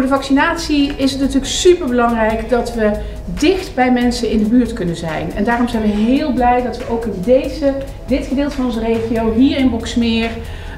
Voor de vaccinatie is het natuurlijk super belangrijk dat we dicht bij mensen in de buurt kunnen zijn. En daarom zijn we heel blij dat we ook in deze, dit gedeelte van onze regio, hier in Boksmeer,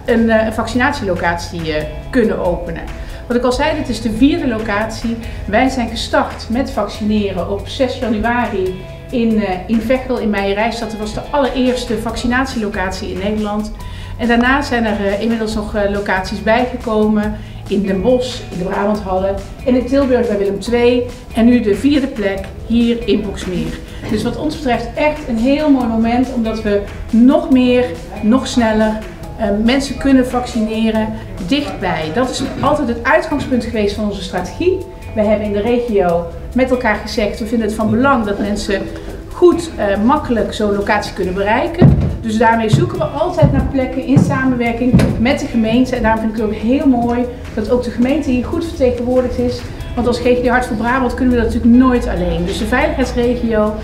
een, uh, vaccinatielocatie uh, kunnen openen. Wat ik al zei, dit is de vierde locatie. Wij zijn gestart met vaccineren op 6 januari in, uh, in Veghel in Meijerijs. Dat was de allereerste vaccinatielocatie in Nederland. En daarna zijn er inmiddels nog locaties bijgekomen in Den Bosch, in de Brabanthallen en in Tilburg bij Willem II. En nu de vierde plek hier in Boksmeer. Dus wat ons betreft echt een heel mooi moment omdat we nog meer, nog sneller uh, mensen kunnen vaccineren dichtbij. Dat is altijd het uitgangspunt geweest van onze strategie. We hebben in de regio met elkaar gezegd, we vinden het van belang dat mensen goed, uh, makkelijk zo'n locatie kunnen bereiken. Dus daarmee zoeken we altijd naar plekken in samenwerking met de gemeente. En daarom vind ik het ook heel mooi dat ook de gemeente hier goed vertegenwoordigd is. Want als GGD Hart voor Brabant kunnen we dat natuurlijk nooit alleen. Dus de veiligheidsregio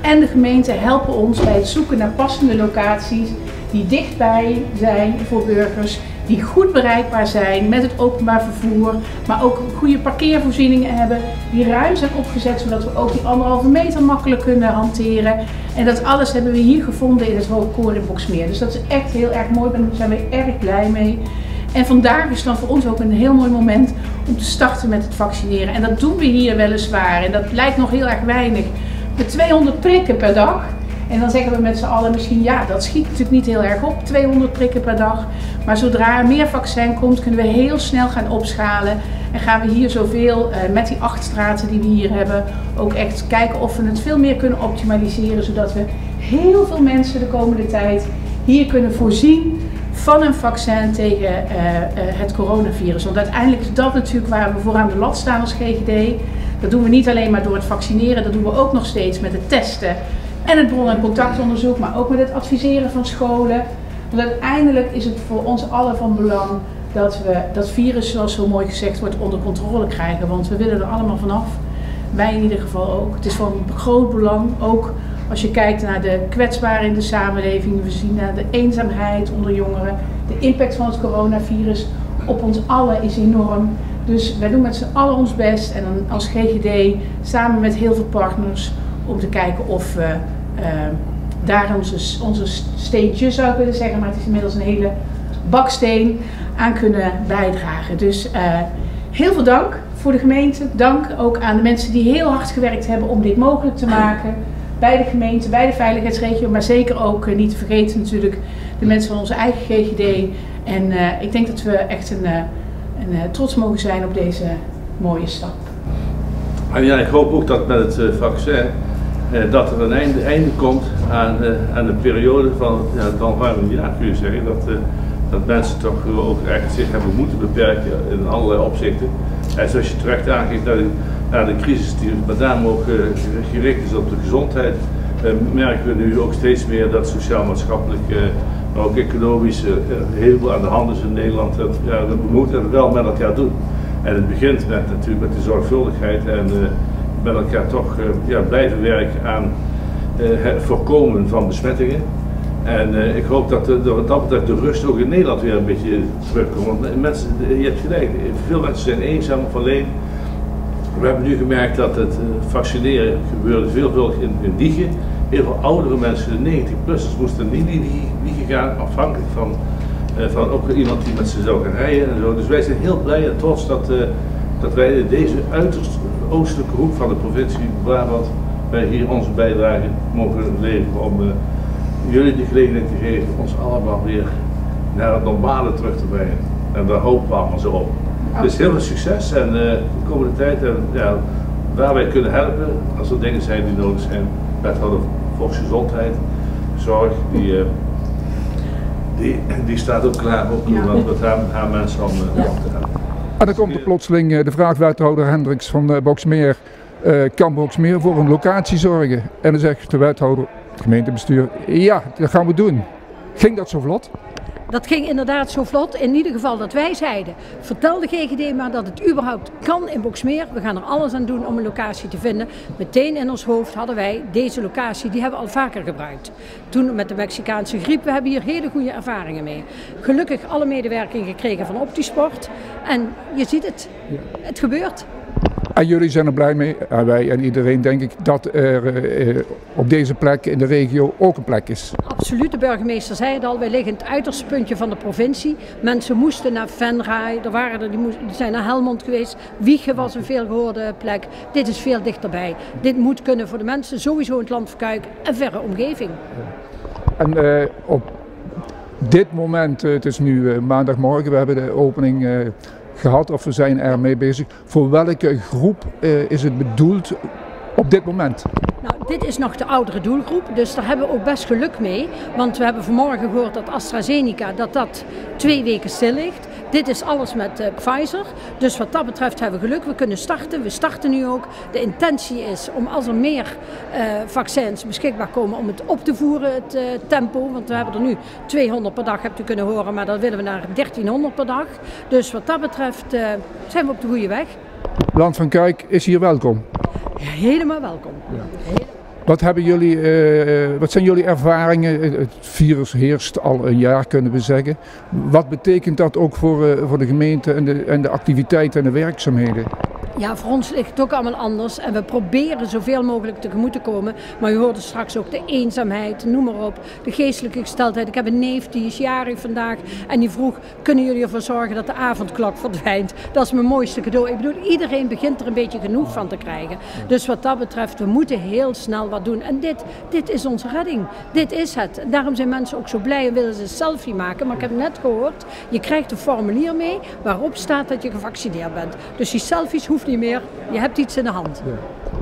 en de gemeente helpen ons bij het zoeken naar passende locaties die dichtbij zijn voor burgers, die goed bereikbaar zijn met het openbaar vervoer, maar ook goede parkeervoorzieningen hebben, die ruim zijn opgezet zodat we ook die anderhalve meter makkelijk kunnen hanteren. En dat alles hebben we hier gevonden in het Hoge in Boksmeer. Dus dat is echt heel erg mooi, daar zijn we erg blij mee. En vandaar is dan voor ons ook een heel mooi moment om te starten met het vaccineren. En dat doen we hier weliswaar. En dat lijkt nog heel erg weinig. Met 200 prikken per dag. En dan zeggen we met z'n allen misschien, ja, dat schiet natuurlijk niet heel erg op, 200 prikken per dag. Maar zodra er meer vaccin komt, kunnen we heel snel gaan opschalen. En gaan we hier zoveel, uh, met die acht straten die we hier hebben, ook echt kijken of we het veel meer kunnen optimaliseren. Zodat we heel veel mensen de komende tijd hier kunnen voorzien van een vaccin tegen uh, uh, het coronavirus. Want uiteindelijk is dat natuurlijk waar we voor aan de lat staan als GGD. Dat doen we niet alleen maar door het vaccineren, dat doen we ook nog steeds met het testen en het bron- en contactonderzoek, maar ook met het adviseren van scholen. Want uiteindelijk is het voor ons allen van belang dat we dat virus, zoals zo mooi gezegd wordt, onder controle krijgen. Want we willen er allemaal vanaf. Wij in ieder geval ook. Het is van groot belang, ook als je kijkt naar de kwetsbaren in de samenleving. We zien naar de eenzaamheid onder jongeren. De impact van het coronavirus op ons allen is enorm. Dus wij doen met z'n allen ons best en dan als GGD samen met heel veel partners om te kijken of we daar onze, onze steentje zou ik willen zeggen, maar het is inmiddels een hele baksteen aan kunnen bijdragen. Dus uh, heel veel dank voor de gemeente. Dank ook aan de mensen die heel hard gewerkt hebben om dit mogelijk te maken. Bij de gemeente, bij de veiligheidsregio, maar zeker ook uh, niet te vergeten natuurlijk de mensen van onze eigen GGD. En uh, ik denk dat we echt een, een trots mogen zijn op deze mooie stap. En ja, ik hoop ook dat met het vaccin eh, dat er een einde, komt aan, uh, aan de periode van ja, dan jaar kun je zeggen. Dat, uh, dat mensen toch ook echt zich hebben moeten beperken in allerlei opzichten. En zoals je terecht aangeeft de, naar de crisis die met name ook gericht is op de gezondheid, merken we nu ook steeds meer dat sociaal-maatschappelijk, maar ook economisch heel veel aan de hand is in Nederland. Dat, ja, we moeten het wel met elkaar doen. En het begint met, natuurlijk met de zorgvuldigheid en met elkaar toch uh, ja, blijven werken aan uh, het voorkomen van besmettingen. En uh, ik hoop dat de, dat betreft de rust ook in Nederland weer een beetje terugkomt. Want mensen, je hebt gelijk, veel mensen zijn eenzaam of alleen. We hebben nu gemerkt dat het vaccineren gebeurde veelvuldig in, in Diegen. Heel veel oudere mensen, de 90-plussers, moesten niet in die wiegen gaan, afhankelijk van, van ook iemand die met ze zou gaan rijden en zo. Dus wij zijn heel blij en trots dat, dat wij deze uiterst oostelijke hoek van de provincie Brabant wij hier onze bijdrage mogen leveren om uh, jullie de gelegenheid te geven ons allemaal weer naar het normale terug te brengen. En daar hopen we allemaal zo op. Dus heel veel succes en uh, de komende tijd en ja, waar wij kunnen helpen als er dingen zijn die nodig zijn. Wethouder volksgezondheid, zorg, die, uh, die, die staat ook klaar ook ja. met haar, haar mensen om, ja. om te helpen. En dan komt er plotseling eh, de vraag wethouder Hendricks van eh, Boksmeer. Uh, kan Boksmeer voor een locatie zorgen? En dan zegt de wethouder, het gemeentebestuur, ja, dat gaan we doen. Ging dat zo vlot? Dat ging inderdaad zo vlot. In ieder geval dat wij zeiden, vertel de GGD maar dat het überhaupt kan in Boksmeer. We gaan er alles aan doen om een locatie te vinden. Meteen in ons hoofd hadden wij deze locatie, die hebben we al vaker gebruikt. Toen met de Mexicaanse griep, we hebben hier hele goede ervaringen mee. Gelukkig alle medewerking gekregen van Optisport. En je ziet het, het gebeurt. En jullie zijn er blij mee, en wij en iedereen denk ik, dat er eh, op deze plek in de regio ook een plek is. Absoluut, de burgemeester zei het al, wij liggen in het uiterste puntje van de provincie. Mensen moesten naar Venray, er waren er, die, moesten, die zijn naar Helmond geweest. Wiegen was een veelgehoorde plek. Dit is veel dichterbij. Dit moet kunnen voor de mensen sowieso in het land Verkuik en verre omgeving. En uh, op dit moment, uh, het is nu maandagmorgen, we hebben de opening gehad of we zijn ermee bezig. Voor welke groep uh, is het bedoeld op dit moment? Nou, dit is nog de oudere doelgroep, dus daar hebben we ook best geluk mee. Want we hebben vanmorgen gehoord dat AstraZeneca dat dat twee weken stil ligt. Dit is alles met uh, Pfizer. Dus wat dat betreft hebben we geluk. We kunnen starten. We starten nu ook. De intentie is om als er meer uh, vaccins beschikbaar komen om het op te voeren, het uh, tempo. Want we hebben er nu 200 per dag, hebt u kunnen horen. Maar dan willen we naar 1300 per dag. Dus wat dat betreft zijn we op de goede weg. Land van Kuik is hier welkom. Ja, helemaal welkom. Ja. Wat, hebben jullie, uh, wat zijn jullie ervaringen? Het virus heerst al een jaar, kunnen we zeggen. Wat betekent dat ook voor, voor de gemeente en de, en de activiteiten en de werkzaamheden? Ja, voor ons ligt het ook allemaal anders en we proberen zoveel mogelijk tegemoet te komen. Maar je hoorde straks ook de eenzaamheid, noem maar op, de geestelijke gesteldheid. Ik heb een neef die is jarig vandaag en die vroeg, kunnen jullie ervoor zorgen dat de avondklok verdwijnt? Dat is mijn mooiste cadeau. Ik bedoel, iedereen begint er een beetje genoeg van te krijgen. Dus wat dat betreft, we moeten heel snel wat doen. En dit, dit is onze redding. Dit is het. En daarom zijn mensen ook zo blij en willen ze een selfie maken. Maar ik heb net gehoord, je krijgt een formulier mee waarop staat dat je gevaccineerd bent. Dus die selfies hoeft niet meer. Je hebt iets in de hand. Ja.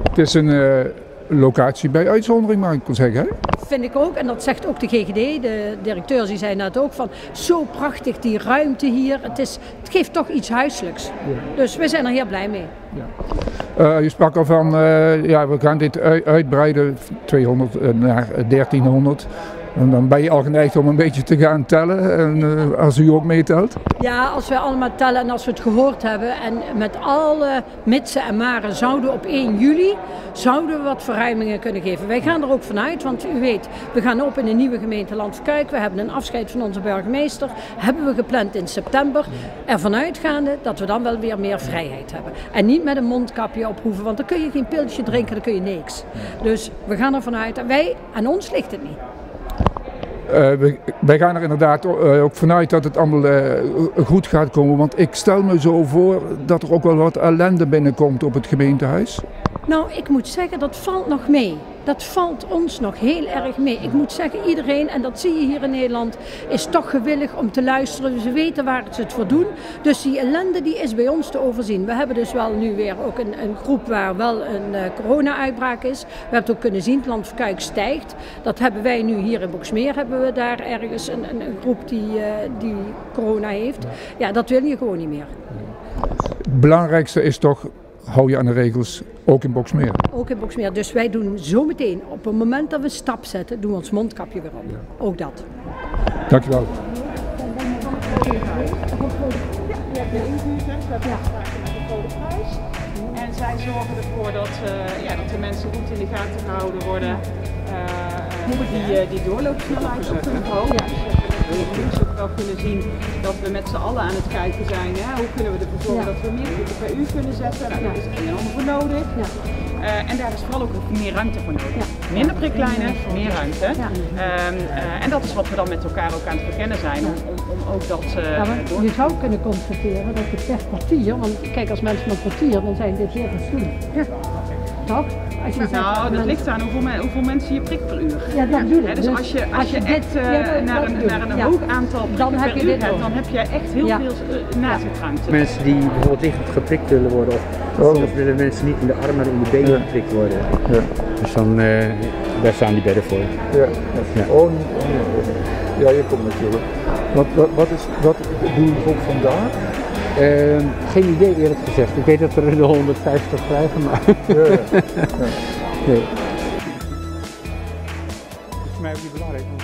Het is een uh, locatie bij uitzondering, mag ik wel zeggen. Hè? Vind ik ook. En dat zegt ook de GGD. De directeur die zei net ook van zo prachtig die ruimte hier. Het, is, het geeft toch iets huiselijks. Ja. Dus we zijn er heel blij mee. Ja. Uh, je sprak al van, uh, ja, we gaan dit uitbreiden 200 naar 1300. En dan ben je al geneigd om een beetje te gaan tellen. En uh, als u ook meetelt? Ja, als we allemaal tellen en als we het gehoord hebben. En met alle mitsen en maren zouden op 1 juli zouden we wat verruimingen kunnen geven. Wij gaan er ook vanuit, want u weet, we gaan op in een nieuwe gemeente Landverkuik. We hebben een afscheid van onze burgemeester. Hebben we gepland in september. Ervan uitgaande dat we dan wel weer meer vrijheid hebben. En niet met een mondkapje op hoeven, want dan kun je geen pilsje drinken, dan kun je niks. Dus we gaan ervan uit. En wij, aan ons ligt het niet. Uh, we, wij gaan er inderdaad uh, ook vanuit dat het allemaal uh, goed gaat komen. Want ik stel me zo voor dat er ook wel wat ellende binnenkomt op het gemeentehuis. Nou, ik moet zeggen, dat valt nog mee. Dat valt ons nog heel erg mee. Ik moet zeggen, iedereen, en dat zie je hier in Nederland, is toch gewillig om te luisteren. Ze weten waar ze het voor doen. Dus die ellende die is bij ons te overzien. We hebben dus wel nu weer ook een, een groep waar wel een uh, corona-uitbraak is. We hebben het ook kunnen zien, het land stijgt. Dat hebben wij nu hier in Boksmeer, hebben we daar ergens een, een, groep die, uh, die corona heeft. Ja, dat wil je gewoon niet meer. Het belangrijkste is toch hou je aan de regels, ook in Boksmeer. Ook in Boksmeer. Dus wij doen zo meteen, op het moment dat we een stap zetten, doen we ons mondkapje weer op. Ja. Ook dat. Dankjewel. En zij zorgen ervoor dat, uh, ja, dat de mensen goed in de gaten gehouden worden. Uh, die, uh, die doorloopsnelheid op kunnen houden. Ja links ook wel kunnen zien dat we met z'n allen aan het kijken zijn. Hè? Hoe kunnen we ervoor zorgen dat we meer groepen per uur kunnen zetten? Nou, daar is een en ander voor nodig. Uh, en daar is vooral ook meer ruimte voor nodig. Ja. Minder priklijnen, meer ruimte. Um, uh, en dat is wat we dan met elkaar ook aan het verkennen zijn. Om, om, om, ook dat. Uh, je zou kunnen constateren dat je per kwartier, want kijk als mensen een kwartier, dan zijn dit veel stoelen. Toch? Als je nou, dat ligt aan hoeveel, men, hoeveel, mensen je prikt per uur. Ja, dat bedoel ik. Dus, dus als je, als, als je, je echt uh, ja, naar, een, naar een ja. hoog aantal dan per heb je uur hebt, dan heb je echt heel ja. veel uh, nazichtruimte. Mensen die bijvoorbeeld licht geprikt willen worden, of oh. soms willen mensen niet in de armen en in de benen geprikt worden. Dus dan, uh, daar staan die bedden voor. Ja, Oh, ja, je komt natuurlijk. Wat, wat, wat is wat doe je ook vandaag? Uh, geen idee eerlijk gezegd. Ik weet dat er de 150 krijgen, maar... ja, ja. Nee. Voor mij ook niet belangrijk, want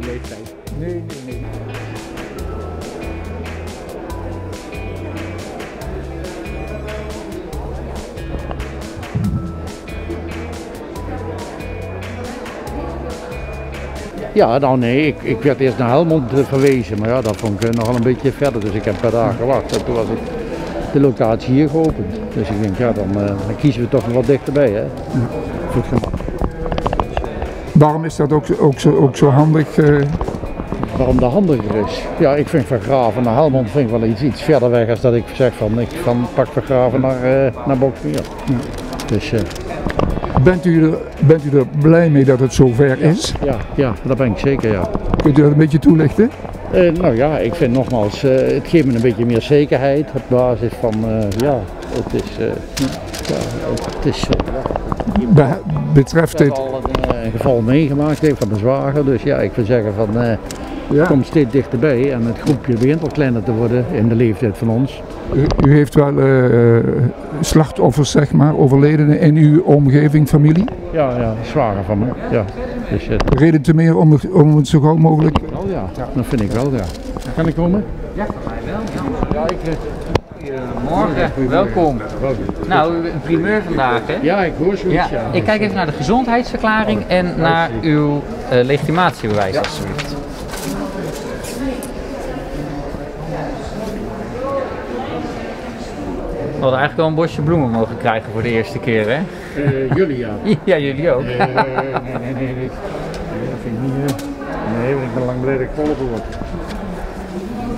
de leeftijd. Nee, nee, Ja, nou nee, ik, ik werd eerst naar Helmond eh, verwezen, maar ja, dat vond ik eh, nogal een beetje verder. Dus ik heb paar dagen gewacht en toen was ik de locatie hier geopend. Dus ik denk, ja, dan, eh, dan kiezen we toch nog wat dichterbij, hè. Voor het gemak. Waarom is dat ook, zo- ook, zo, ook zo handig? Waarom dat handiger is? Ja, ik vind van Graven naar Helmond vind ik wel iets, iets verder weg als dat ik zeg van ik van pak van Graven naar, eh naar Boksmeer. Dus eh, bent, u er, bent u er blij mee dat het zover is? ja, ja, dat ben ik zeker, ja. Kunt u dat een beetje toelichten? Eh, nou ja, ik vind nogmaals, eh, het geeft me een beetje meer zekerheid op basis van, eh, ja, het is, ja, het is. Be- betreft Ik heb dit, al een, een geval meegemaakt heeft van mijn zwager, dus ja, ik wil zeggen van, eh ja, kom steeds dichterbij en het groepje begint al kleiner te worden in de leeftijd van ons. U, u heeft wel eh, slachtoffers, zeg maar, overledenen in uw omgeving, familie. Ja, ja, zwager van me, ja. Dus, eh, Reden te meer om, het- om het zo gauw mogelijk. wel ja, dat vind ik wel, ja. Kan ik komen? Morgen, welkom. Nou, een primeur vandaag, hè? Ja, ik hoor zoiets, Ja, ik kijk even naar de gezondheidsverklaring en naar uw eh, legitimatiebewijs, alsjeblieft. We hadden eigenlijk wel een bosje bloemen mogen krijgen voor de eerste keer, hè? Eh, jullie ja. Ja, jullie ook. Nee, nee, nee, nee, nee. Dat vind ik niet. eh. Nee, want ik ben lang blij dat ik word.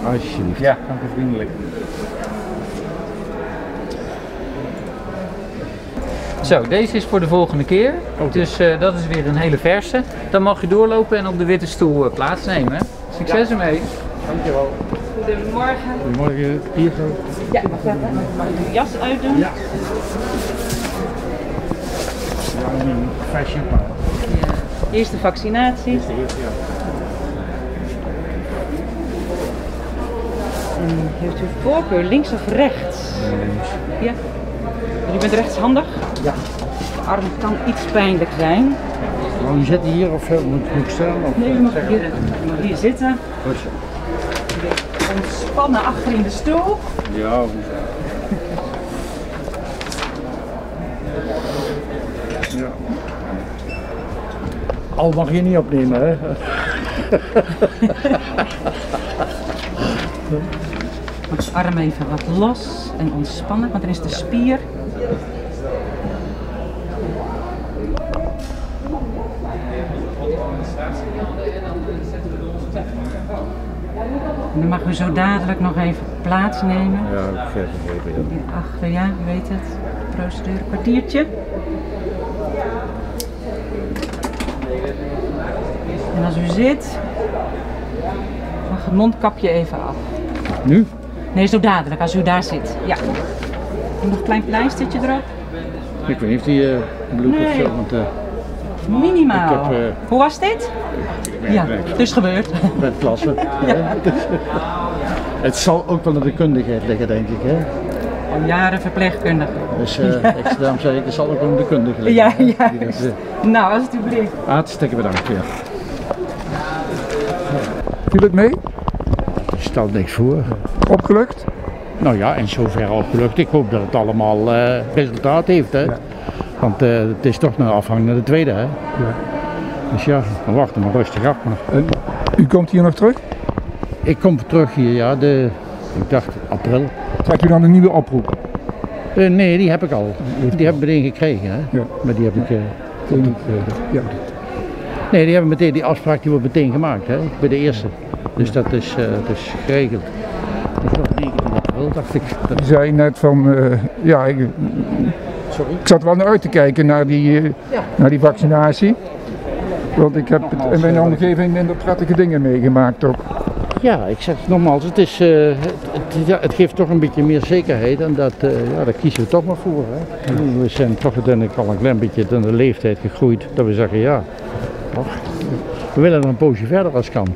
Alsjeblieft. Ja, dank u vriendelijk. Zo, deze is voor de volgende keer. Dus eh, dat is weer een hele verse. Dan mag je doorlopen en op de witte stoel eh, plaatsnemen. Succes ermee. Dankjewel. Goedemorgen. Goedemorgen. Hier zo. Ja, mag ik mag ik uw jas uitdoen? Ja. Ja, een fashion paar. Eerste vaccinatie. De eerste, ja. En heeft u voorkeur links of rechts? Ja. En u bent rechtshandig? Ja. De arm kan iets pijnlijk zijn. Je zit hier of eh, moet moet ik staan? Of, Nee, u eh, mag zeggen? hier, hier zitten. Goed zo. Ontspannen achter in de stoel. Ja, Ja. Al mag je niet opnemen, hè? Maak de arm even wat los en ontspannen, want er is de spier. Dan mag u zo dadelijk nog even plaatsnemen. Ja, ik heb het begrepen, ja. Hierachter, ja, u weet het. Procedure, kwartiertje. En als u zit, mag het mondkapje even af. Nu? Nee, zo dadelijk, als u daar zit. Ja. En nog een klein pleistertje erop. Ik weet niet of die eh bloed of Nee. zo, want eh Minimaal. Ik heb, eh, Hoe was dit? Ja, het is gebeurd. met klassen. Het zal ook wel aan de kundigheid liggen, denk ik, hè? Al jaren verpleegkundige. Dus eh, ik, daarom zei ik, het zal ook wel aan de kundige liggen. Ja, ja. Dat, eh, Nou, alsjeblieft. hartstikke bedankt, ja. Viel het mee? Stel niks voor. Opgelucht? Nou ja, in zoverre opgelucht. Ik hoop dat het allemaal eh, resultaat heeft, hè? Want eh, het is toch nog afhangen naar de tweede, hè? Dus ja, dan wachten we maar rustig af. Maar. En u komt hier nog terug? Ik kom terug hier, ja, de, ik dacht april. Krijgt u dan een nieuwe oproep? Eh, nee, die heb ik al. Die heb ik meteen gekregen, hè? Ja. Maar die heb ik. Toen, eh, ja. nee, die hebben meteen die afspraak die wordt meteen gemaakt, hè? Bij de eerste. Dus dat is, dat is geregeld. Dat 19 april, dacht ik. Dat- U zei net van, ja, ik, Sorry? ik zat wel naar uit te kijken naar die, eh, naar die vaccinatie. Want ik heb het in mijn omgeving minder prettige dingen meegemaakt ook. Ja, ik zeg het nogmaals, het, is, eh, het, het, ja, het geeft toch een beetje meer zekerheid en dat, eh, ja, daar kiezen we toch maar voor. Hè. We zijn toch uiteindelijk al een klein beetje in de leeftijd gegroeid dat we zeggen ja, toch, we willen er een poosje verder als kan.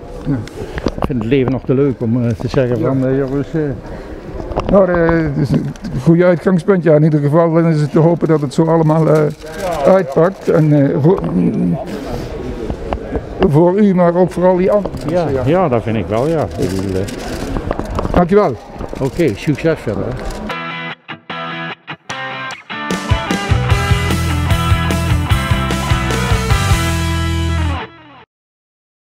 Ik vind het leven nog te leuk om te zeggen van jongens, Nou, eh, het is een goede uitgangspunt. Ja, in ieder geval dan is het te hopen dat het zo allemaal eh, uitpakt. En, eh, mm, voor u, maar ook voor al die anderen. Ja, mensen, ja, dat vind ik wel, ja. Dankjewel. Oké, succes verder.